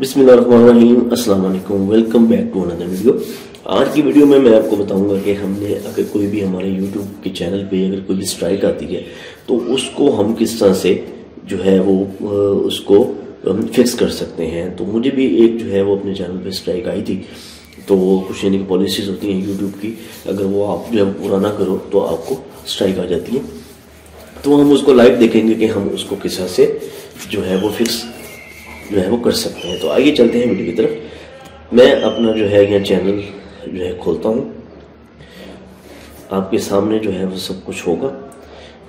अस्सलाम वालेकुम welcome back to another video आज की वीडियो में मैं आपको बताऊँगा कि हमने, अगर कोई भी हमारे यूट्यूब के चैनल पे अगर कोई स्ट्राइक आती है तो उसको हम किस तरह से जो है वो उसको फिक्स कर सकते हैं। तो मुझे भी एक जो है वो अपने चैनल पे स्ट्राइक आई थी। तो कुछ यानी कि पॉलिसीज़ होती हैं यूट्यूब की। अगर वो आप जो है पूरा ना करो तो आपको स्ट्राइक आ जाती है। तो हम उसको लाइव देखेंगे कि हम उसको किस तरह से जो है वो फिक्स जो है वो कर सकते हैं तो आइए चलते हैं वीडियो की तरफ़ मैं अपना जो है यहाँ चैनल जो है खोलता हूँ आपके सामने जो है वो सब कुछ होगा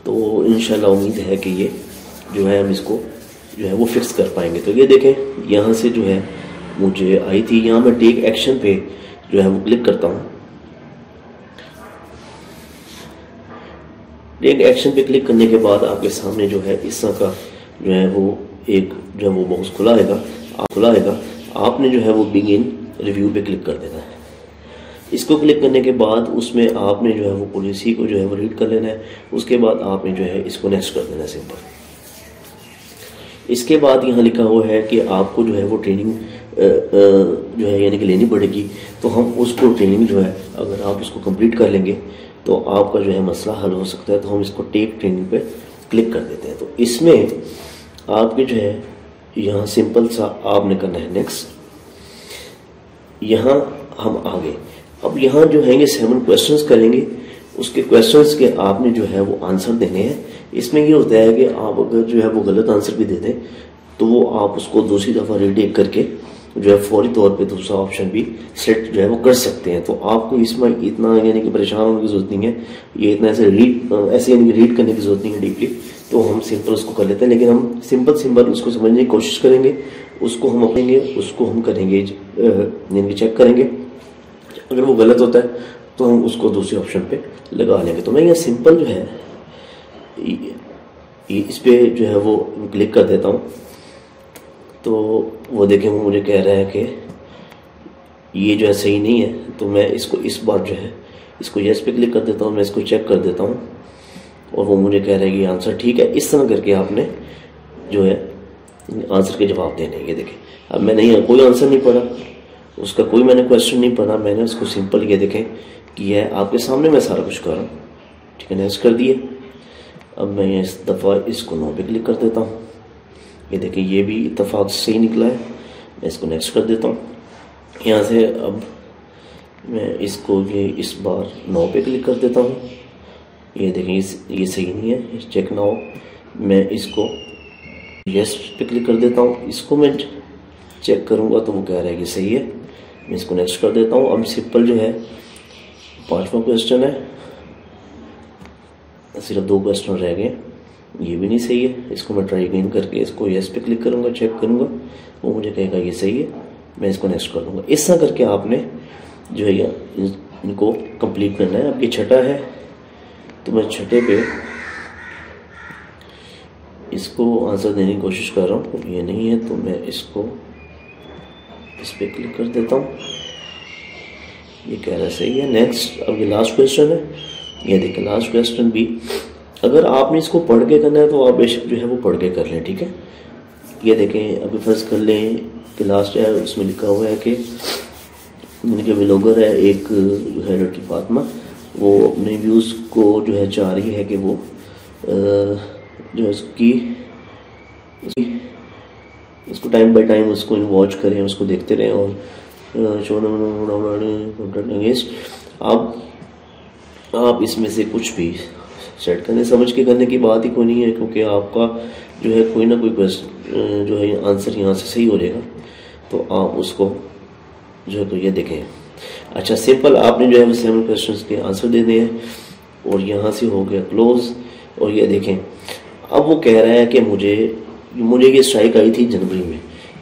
तो इन उम्मीद है कि ये जो है हम इसको जो है वो फिक्स कर पाएँगे तो ये देखें यहाँ से जो है मुझे आई थी यहाँ मैं टेक एक्शन पे जो है वो क्लिक करता हूँ टेक एक्शन पे क्लिक करने के बाद आपके सामने जो है इस तरह का जो है वो एक जो है वो बॉक्स खुला आएगा खुला आएगा आपने जो है वो बिगिन रिव्यू पे क्लिक कर देना है। इसको क्लिक करने के बाद उसमें आपने जो है वो पॉलिसी को जो है वो रीड कर लेना है, उसके बाद आपने जो है इसको नेक्स्ट कर देना है सिंपल इसके बाद यहाँ लिखा हुआ है कि आपको जो है वो ट्रेनिंग जो है यानी कि लेनी पड़ेगी तो हम उसको ट्रेनिंग जो है, अगर आप उसको कंप्लीट कर लेंगे तो आपका जो है मसला हल हो सकता है तो हम इसको टेक ट्रेनिंग पे क्लिक कर देते हैं। तो इसमें आपके जो है, यहाँ सिंपल सा आपने करना है। नेक्स्ट यहाँ हम आगे। अब यहाँ जो है सेवन क्वेश्चंस करेंगे। उसके क्वेश्चंस के आपने जो है वो आंसर देने हैं। इसमें ये होता है कि आप अगर जो है वो गलत आंसर भी दे दें तो वो आप उसको दूसरी दफ़ा रीटेक करके जो है फौरी तौर पे दूसरा ऑप्शन भी सेलेक्ट जो है वो कर सकते हैं। तो आपको इसमें इतना यानी कि परेशान होने की ज़रूरत नहीं है। ये इतना ऐसे रीड ऐसे यानी कि रीड करने की ज़रूरत नहीं है डीपली तो हम सिंपल उसको कर लेते हैं, लेकिन हम सिंपल सिंपल उसको समझने की कोशिश करेंगे, उसको हम अपनेंगे, उसको हम करेंगे यानी चेक करेंगे। अगर वो गलत होता है तो हम उसको दूसरे ऑप्शन पे लगा लेंगे। तो मैं यहाँ सिंपल जो है इस पर जो है वो क्लिक कर देता हूँ। तो वो देखें, वो मुझे कह रहा है कि ये जो है सही नहीं है तो मैं इसको, इस बार जो है, इसको यस पे क्लिक कर देता हूँ, मैं इसको चेक कर देता हूँ। और वो मुझे कह रहे हैं कि आंसर ठीक है। इस तरह करके आपने जो है आंसर के जवाब देने ये देखें अब मैंने यहाँ कोई आंसर नहीं पढ़ा। उसका कोई मैंने क्वेश्चन नहीं पढ़ा। मैंने उसको सिंपल ये देखें कि यह आपके सामने मैं सारा कुछ कर रहा हूँ। ठीक है नेक्स्ट कर दिए। अब मैं इस दफ़ा इसको नो पे क्लिक कर देता हूँ। ये देखिए, ये भी इतफाक सही निकला है। मैं इसको नेक्स्ट कर देता हूँ। यहाँ से अब मैं इसको ये इस बार नो पे क्लिक कर देता हूँ। ये देखें, इस, ये सही नहीं है चेक नाउ मैं इसको यस पे क्लिक कर देता हूँ, इसको मैं चेक करूँगा तो वो कह रहा है कि सही है, मैं इसको नेक्स्ट कर देता हूँ, अब सिंपल जो है, पांचवा क्वेश्चन है, सिर्फ़ दो क्वेश्चन रह गए, ये भी नहीं सही है, इसको मैं ट्राई अगेन करके इसको यस पे क्लिक करूँगा चेक करूँगा, वो मुझे कहेगा ये सही है, मैं इसको नेक्स्ट कर दूँगा। इस करके आपने जो है इनको कंप्लीट करना है अब ये छठा है तो मैं छठे पे इसको आंसर देने की कोशिश कर रहा हूँ ये नहीं है तो मैं इसको इस पर क्लिक कर देता हूँ। ये कह रहा सही है नेक्स्ट अब ये लास्ट क्वेश्चन है। ये देखिए लास्ट क्वेश्चन भी अगर आपने इसको पढ़ के करना है तो आप बेशक जो है वो पढ़ के कर लें, ठीक है? ये देखें, अभी फ़र्ज़ कर लें, कि लास्ट है, उसमें लिखा हुआ है कि उनके ब्लॉगर है, एक जो है, लड़की फातमा। वो अपने व्यूज़ को जो है चाह रही है कि वो जो है उसकी, उसको टाइम बाई टाइम उसको वॉच करें, उसको देखते रहें और आप आप इसमें से कुछ भी सेट करने, समझ के करने की बात ही कोई नहीं है, क्योंकि आपका जो है कोई ना कोई जो है आंसर यहाँ से सही हो जाएगा। तो आप उसको जो है तो ये देखें। अच्छा सिंपल, आपने जो है वो सेवन क्वेश्चन के आंसर दे दिए और यहाँ से हो गया क्लोज और ये देखें, अब वो कह रहा है कि मुझे मुझे ये स्ट्राइक आई थी जनवरी में।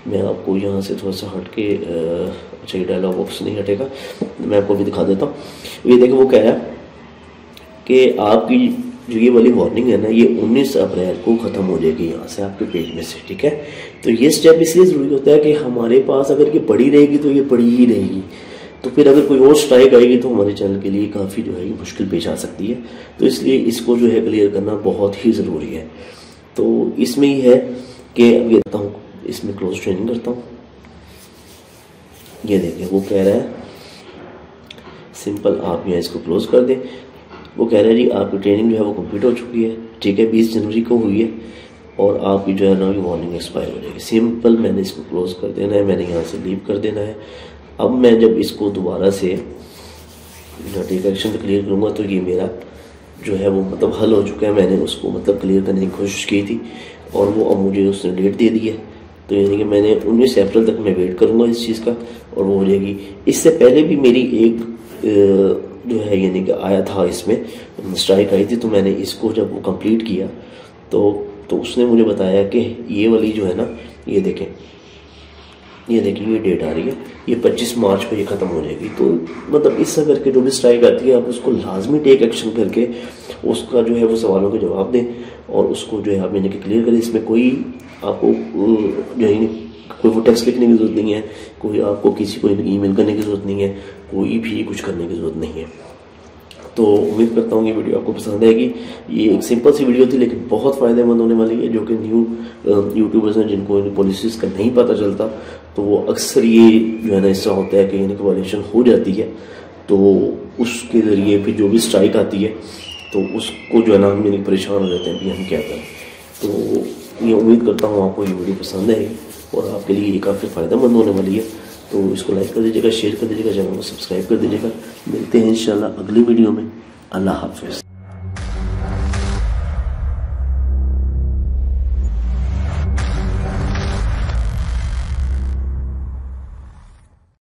मैं आपको यहाँ से थोड़ा सा हट के अच्छा ये डायलॉग बॉक्स नहीं हटेगा। मैं आपको भी दिखा देता हूँ। ये देखें, वो कह रहा है कि आपकी जो ये वाली वार्निंग है ना, ये 19 अप्रैल को ख़त्म हो जाएगी यहाँ से आपके पेज में से, ठीक है? तो ये स्टेप इसलिए ज़रूरी होता है कि हमारे पास अगर ये पड़ी रहेगी तो ये पड़ी ही रहेगी। तो फिर अगर कोई और स्ट्राइक आएगी तो हमारे चैनल के लिए काफ़ी जो है मुश्किल पेश आ सकती है। तो इसलिए इसको जो है क्लियर करना बहुत ही ज़रूरी है। तो इसमें ही है कि अब ये हूँ, इसमें क्लोज ट्रेनिंग करता हूँ। ये देखिए, वो कह रहा है सिंपल आप यहाँ इसको क्लोज कर दें। वो कह रहे हैं, जी, आपकी ट्रेनिंग जो है वो कंप्लीट हो चुकी है। ठीक है, बीस जनवरी को हुई है और आपकी जो है ना वार्निंग एक्सपायर हो जाएगी। सिंपल मैंने इसको क्लोज कर देना है, मैंने यहाँ से लीव कर देना है। अब मैं जब इसको दोबारा से पर क्लियर करूँगा तो ये मेरा जो है वो मतलब हल हो चुका है। मैंने उसको मतलब क्लियर करने की कोशिश की थी और वो अब मुझे उसने डेट दे दी है। तो यानी कि मैंने उन्नीस अप्रैल तक मैं वेट करूँगा इस चीज़ का और वो हो जाएगी। इससे पहले भी मेरी एक जो है यानी कि आया था इसमें स्ट्राइक आई थी तो मैंने इसको जब वो कंप्लीट किया तो तो उसने मुझे बताया कि ये वाली जो है ना, ये देखें ये देखिए, ये डेट आ रही है। ये 25 मार्च को ये ख़त्म हो जाएगी। तो मतलब इस तरह करके जो भी स्ट्राइक आती है, आप उसको लाजमी टेक एक्शन करके उसका जो है वो सवालों के जवाब दें और उसको जो है आप यानी कि क्लियर करें। इसमें कोई आपको, जो है, कोई वो टेक्स्ट लिखने की ज़रूरत नहीं है, कोई आपको किसी को ईमेल करने की ज़रूरत नहीं है, कोई भी कुछ करने की ज़रूरत नहीं है। तो उम्मीद करता हूँ ये वीडियो आपको पसंद आएगी। ये एक सिंपल सी वीडियो थी, लेकिन बहुत फ़ायदेमंद होने वाली है, जो कि न्यू यूट्यूबर्स हैं, जिनको इन पॉलिसीज़ का नहीं पता चलता। तो वो अक्सर ये जो है ना तरह होता है कि इनकी वायलेशन हो जाती है। तो उसके ज़रिए फिर जो भी स्ट्राइक आती है तो उसको जो है ना, हम यानी परेशान हो जाते हैं कि हम क्या करें। तो ये उम्मीद करता हूँ आपको ये वीडियो पसंद आएगी और आपके लिए ये काफ़ी फ़ायदेमंद होने वाली है। तो इसको लाइक कर दीजिएगा शेयर कर दीजिएगा, चैनल को सब्सक्राइब कर दीजिएगा। मिलते हैं इंशाल्लाह अगली वीडियो में। अल्लाह हाफिज़।